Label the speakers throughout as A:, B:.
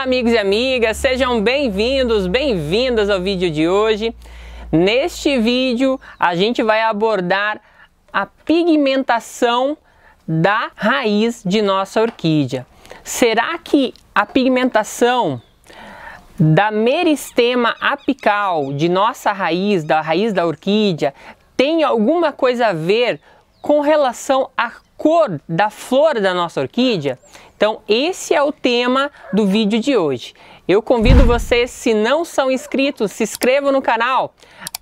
A: Olá, amigos e amigas, sejam bem-vindos, bem-vindas ao vídeo de hoje. Neste vídeo, a gente vai abordar a pigmentação da raiz de nossa orquídea. Será que a pigmentação da meristema apical de nossa raiz, da raiz da orquídea, tem alguma coisa a ver com relação à cor da flor da nossa orquídea? Então, esse é o tema do vídeo de hoje. Eu convido vocês, se não são inscritos, se inscrevam no canal,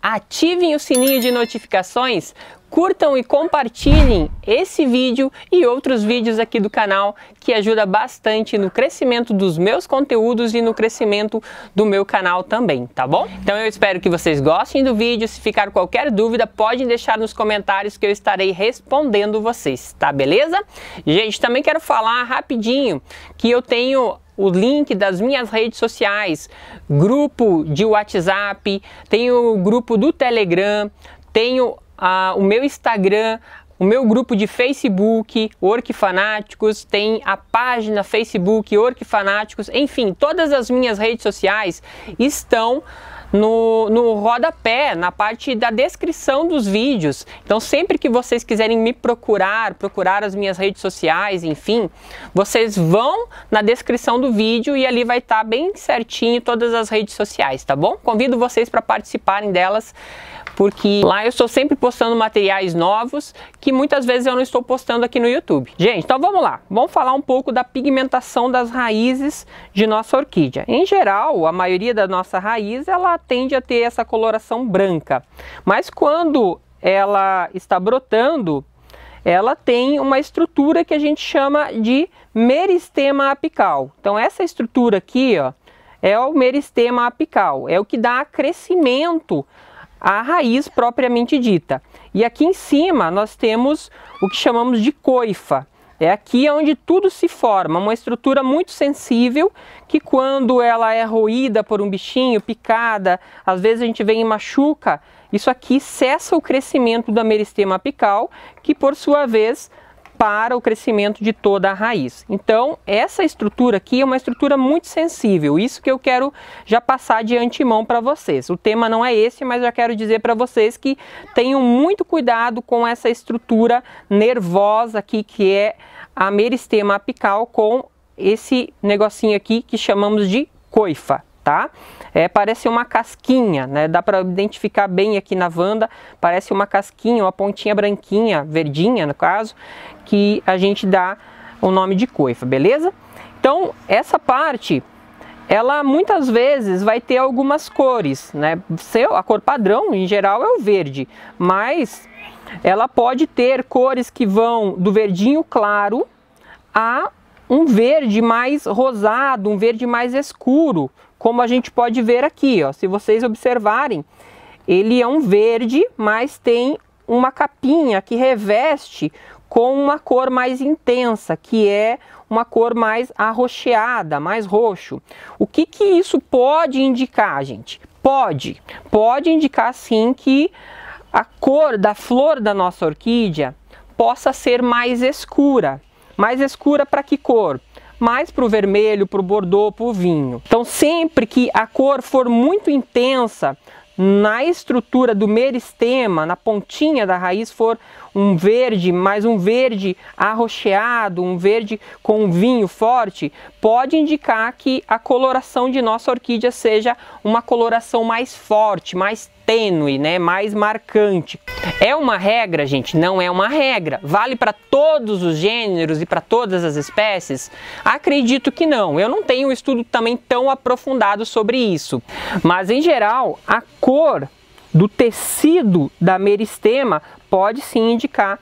A: ativem o sininho de notificações, curtam e compartilhem esse vídeo e outros vídeos aqui do canal que ajuda bastante no crescimento dos meus conteúdos e no crescimento do meu canal também, tá bom? Então eu espero que vocês gostem do vídeo, se ficar qualquer dúvida podem deixar nos comentários que eu estarei respondendo vocês, tá beleza? Gente, também quero falar rapidinho que eu tenho o link das minhas redes sociais, grupo de WhatsApp, tenho o grupo do Telegram, tenho o meu Instagram, o meu grupo de Facebook, Orquifanáticos, tem a página Facebook Orquifanáticos, enfim, todas as minhas redes sociais estão no, no rodapé, na parte da descrição dos vídeos. Então, sempre que vocês quiserem me procurar, procurar as minhas redes sociais, enfim, vocês vão na descrição do vídeo e ali vai estar bem certinho todas as redes sociais, tá bom? Convido vocês para participarem delas porque lá eu estou sempre postando materiais novos que muitas vezes eu não estou postando aqui no YouTube. Gente, então vamos lá, vamos falar um pouco da pigmentação das raízes de nossa orquídea. Em geral, a maioria da nossa raiz ela tende a ter essa coloração branca, mas quando ela está brotando, ela tem uma estrutura que a gente chama de meristema apical. Então essa estrutura aqui, ó, é o meristema apical, é o que dá crescimento a raiz propriamente dita. E aqui em cima nós temos o que chamamos de coifa. É aqui onde tudo se forma, uma estrutura muito sensível que quando ela é roída por um bichinho, picada, às vezes a gente vem e machuca, isso aqui cessa o crescimento da meristema apical, que por sua vez para o crescimento de toda a raiz. Então, essa estrutura aqui é uma estrutura muito sensível, isso que eu quero já passar de antemão para vocês. O tema não é esse, mas eu quero dizer para vocês que tenham muito cuidado com essa estrutura nervosa aqui, que é a meristema apical com esse negocinho aqui que chamamos de coifa, tá? É, parece uma casquinha, né? Dá para identificar bem aqui na vanda, parece uma casquinha, uma pontinha branquinha, verdinha no caso, que a gente dá o nome de coifa, beleza? Então, essa parte, ela muitas vezes vai ter algumas cores, né? A cor padrão, em geral, é o verde, mas ela pode ter cores que vão do verdinho claro a um verde mais rosado, um verde mais escuro, como a gente pode ver aqui, ó. Se vocês observarem, ele é um verde, mas tem uma capinha que reveste com uma cor mais intensa, que é uma cor mais arroxeada, mais roxo. O que, que isso pode indicar, gente? Pode, pode indicar sim que a cor da flor da nossa orquídea possa ser mais escura. Mais escura para que cor? Mais para o vermelho, para o bordô, para o vinho. Então sempre que a cor for muito intensa, na estrutura do meristema, na pontinha da raiz, for um verde, mais um verde arroxeado, um verde com um vinho forte, pode indicar que a coloração de nossa orquídea seja uma coloração mais forte, mais tênue, né, mais marcante. É uma regra, gente? Não é uma regra. Vale para todos os gêneros e para todas as espécies? Acredito que não. Eu não tenho um estudo também tão aprofundado sobre isso. Mas em geral, a cor do tecido da meristema pode sim indicar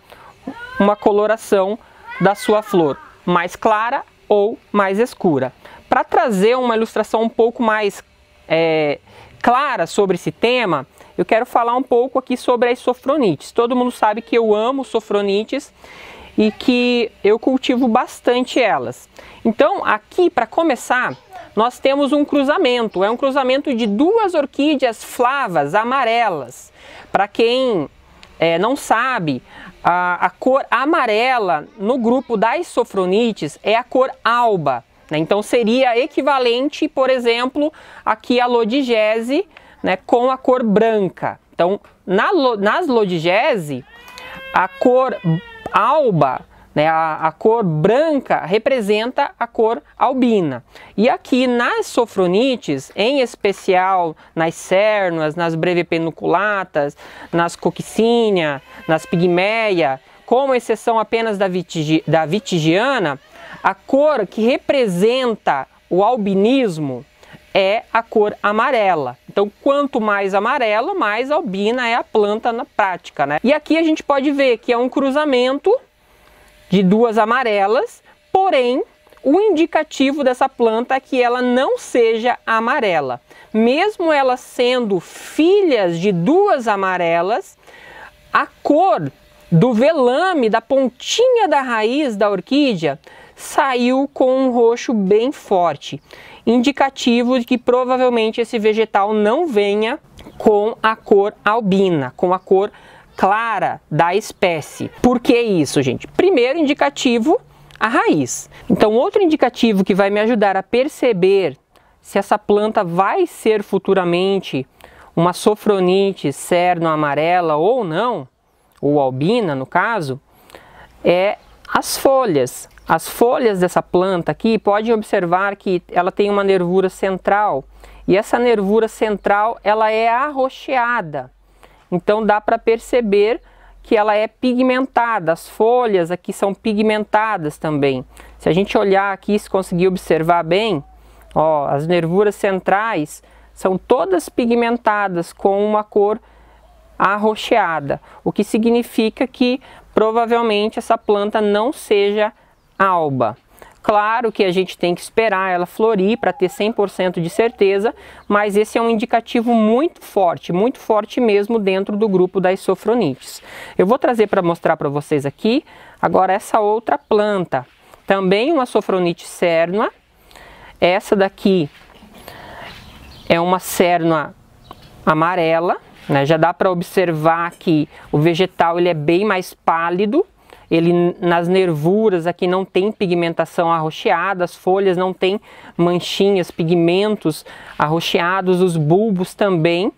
A: uma coloração da sua flor mais clara ou mais escura. Para trazer uma ilustração um pouco mais é, clara sobre esse tema, eu quero falar um pouco aqui sobre as sofronites. Todo mundo sabe que eu amo sofronites e que eu cultivo bastante elas. Então, aqui para começar, nós temos um cruzamento. É um cruzamento de duas orquídeas flavas amarelas. Para quem é, não sabe, a, a, cor amarela no grupo das sofronites é a cor alba. Né? Então seria equivalente, por exemplo, aqui a lodigese né, com a cor branca. Então, na, nas lodigese, a cor alba né? A, a, cor branca representa a cor albina. E aqui nas sofronites, em especial nas cernas, nas brevipenuculatas, nas coccínia, nas pigmeia, com exceção apenas da, vitigi, da vitigiana, a cor que representa o albinismo é a cor amarela. Então, quanto mais amarela, mais albina é a planta na prática, né? E aqui a gente pode ver que é um cruzamento de duas amarelas, porém o indicativo dessa planta é que ela não seja amarela. Mesmo elas sendo filhas de duas amarelas, a cor do velame, da pontinha da raiz da orquídea, saiu com um roxo bem forte, indicativo de que provavelmente esse vegetal não venha com a cor albina, com a cor clara da espécie. Por que isso, gente? Primeiro indicativo, a raiz. Então, outro indicativo que vai me ajudar a perceber se essa planta vai ser futuramente uma sofronite cerno amarela ou não, ou albina no caso, é as folhas. As folhas dessa planta aqui, podem observar que ela tem uma nervura central, e essa nervura central ela é arroxeada. Então dá para perceber que ela é pigmentada, as folhas aqui são pigmentadas também. Se a gente olhar aqui, se conseguir observar bem, ó, as nervuras centrais são todas pigmentadas com uma cor arroxeada, o que significa que provavelmente essa planta não seja alba. Claro que a gente tem que esperar ela florir para ter 100% de certeza, mas esse é um indicativo muito forte, muito forte mesmo dentro do grupo das sofronites. Eu vou trazer para mostrar para vocês aqui agora essa outra planta, também uma sofronite cernua. Essa daqui é uma cernua amarela, né? já dá para observar que o vegetal ele é bem mais pálido, ele nas nervuras aqui não tem pigmentação arroxeada, as folhas não tem manchinhas, pigmentos arroxeados, os bulbos também.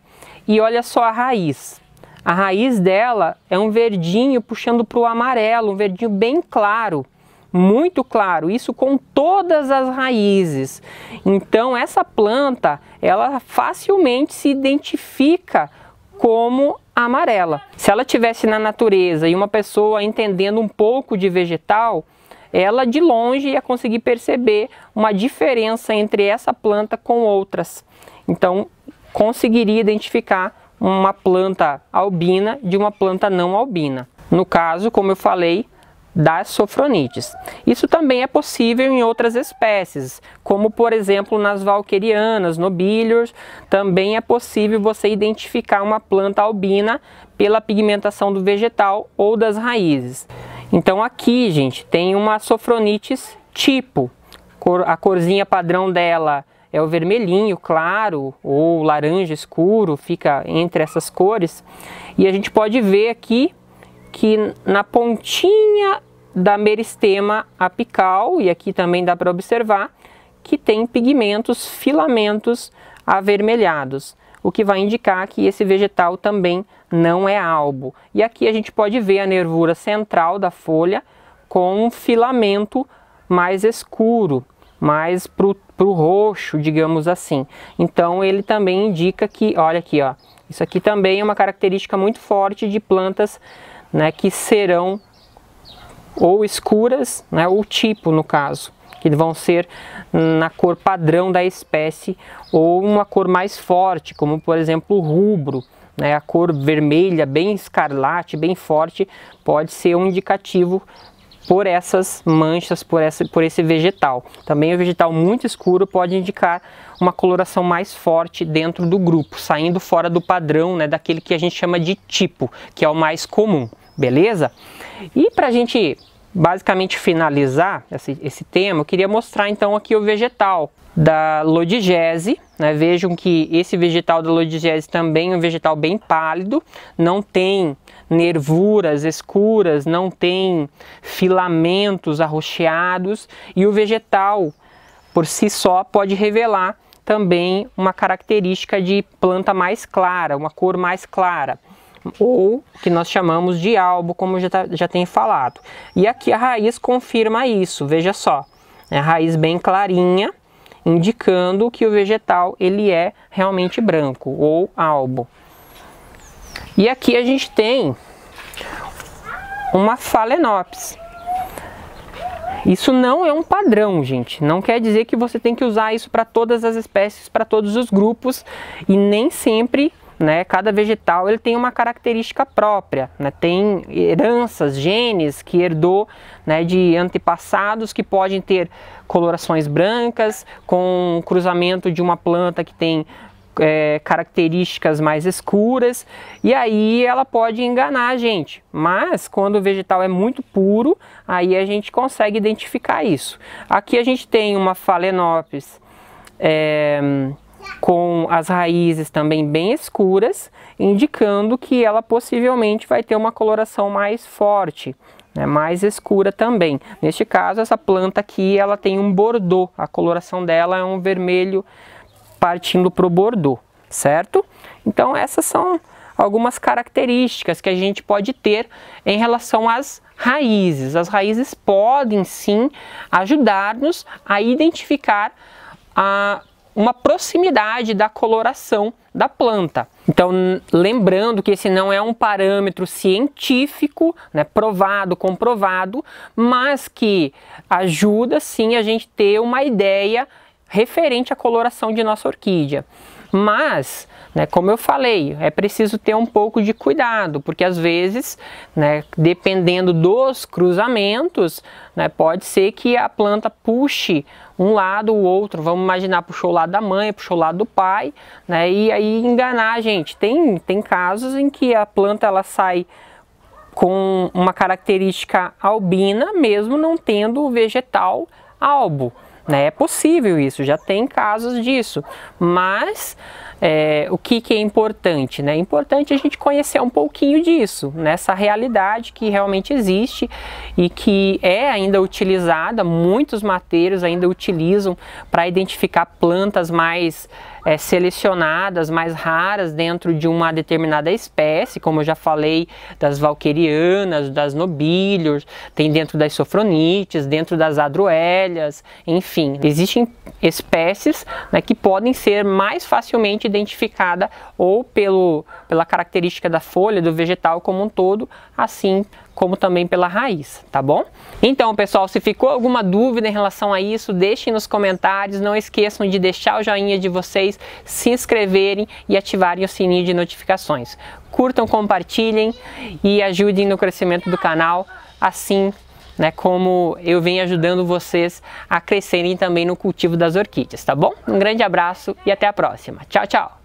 A: E olha só a raiz. A raiz dela é um verdinho puxando para o amarelo, um verdinho bem claro, muito claro, isso com todas as raízes. Então essa planta, ela facilmente se identifica como amarela. Se ela tivesse na natureza e uma pessoa entendendo um pouco de vegetal, ela de longe ia conseguir perceber uma diferença entre essa planta com outras. Então, conseguiria identificar uma planta albina de uma planta não albina. No caso, como eu falei, das sofronites. Isso também é possível em outras espécies, como por exemplo nas valquerianas, nobiliors, também é possível você identificar uma planta albina pela pigmentação do vegetal ou das raízes. Então aqui, gente, tem uma sofronites tipo, a corzinha padrão dela é o vermelhinho claro ou laranja escuro, fica entre essas cores. E a gente pode ver aqui que na pontinha da meristema apical, e aqui também dá para observar, que tem pigmentos, filamentos avermelhados, o que vai indicar que esse vegetal também não é albo. E aqui a gente pode ver a nervura central da folha com um filamento mais escuro, mais para o roxo, digamos assim. Então ele também indica que, olha aqui, ó, isso aqui também é uma característica muito forte de plantas né, que serão ou escuras, né, ou tipo no caso, que vão ser na cor padrão da espécie ou uma cor mais forte, como por exemplo o rubro, né, a cor vermelha, bem escarlate, bem forte, pode ser um indicativo por essas manchas, por, essa, por esse vegetal. Também o vegetal muito escuro pode indicar uma coloração mais forte dentro do grupo, saindo fora do padrão, né, daquele que a gente chama de tipo, que é o mais comum, beleza? E para a gente basicamente finalizar esse, esse tema, eu queria mostrar então aqui o vegetal da lodigese, né? Vejam que esse vegetal da lodigese também é um vegetal bem pálido, não tem nervuras escuras, não tem filamentos arroxeados e o vegetal por si só pode revelar também uma característica de planta mais clara, uma cor mais clara, ou que nós chamamos de albo, como já, tá, já tem falado. E aqui a raiz confirma isso, veja só, é a raiz bem clarinha, indicando que o vegetal ele é realmente branco ou albo. E aqui a gente tem uma Phalaenopsis. Isso não é um padrão, gente. Não quer dizer que você tem que usar isso para todas as espécies, para todos os grupos e nem sempre, né? Cada vegetal ele tem uma característica própria, né? Tem heranças, genes que herdou, né, de antepassados que podem ter colorações brancas com cruzamento de uma planta que tem é, características mais escuras e aí ela pode enganar a gente. Mas quando o vegetal é muito puro, aí a gente consegue identificar isso. Aqui a gente tem uma Phalaenopsis é, com as raízes também bem escuras, indicando que ela possivelmente vai ter uma coloração mais forte. Né, mais escura também. Neste caso, essa planta aqui ela tem um bordô, a coloração dela é um vermelho partindo para o Bordeaux, certo? Então essas são algumas características que a gente pode ter em relação às raízes. As raízes podem sim ajudar-nos a identificar a, uma proximidade da coloração da planta. Então, lembrando que esse não é um parâmetro científico, né, provado, comprovado, mas que ajuda sim a gente ter uma ideia referente à coloração de nossa orquídea. Mas, né, como eu falei, é preciso ter um pouco de cuidado, porque às vezes, né, dependendo dos cruzamentos, né, pode ser que a planta puxe um lado ou outro. Vamos imaginar, puxou o lado da mãe, puxou o lado do pai, né, e aí enganar a gente. Tem, tem casos em que a planta ela sai com uma característica albina, mesmo não tendo o vegetal albo. Né? É possível isso, já tem casos disso, mas é, o que, que, é importante? Né? É importante a gente conhecer um pouquinho disso, nessa realidade que realmente existe e que é ainda utilizada, muitos mateiros ainda utilizam para identificar plantas mais é, selecionadas, mais raras dentro de uma determinada espécie, como eu já falei das valquerianas, das nobiliors, tem dentro das sofronites, dentro das adroélias, enfim, existem espécies né, que podem ser mais facilmente identificadas ou pelo, pela característica da folha, do vegetal como um todo, assim como também pela raiz, tá bom? Então, pessoal, se ficou alguma dúvida em relação a isso, deixem nos comentários. Não esqueçam de deixar o joinha de vocês, se inscreverem e ativarem o sininho de notificações. Curtam, compartilhem e ajudem no crescimento do canal, assim né, como eu venho ajudando vocês a crescerem também no cultivo das orquídeas, tá bom? Um grande abraço e até a próxima. Tchau, tchau!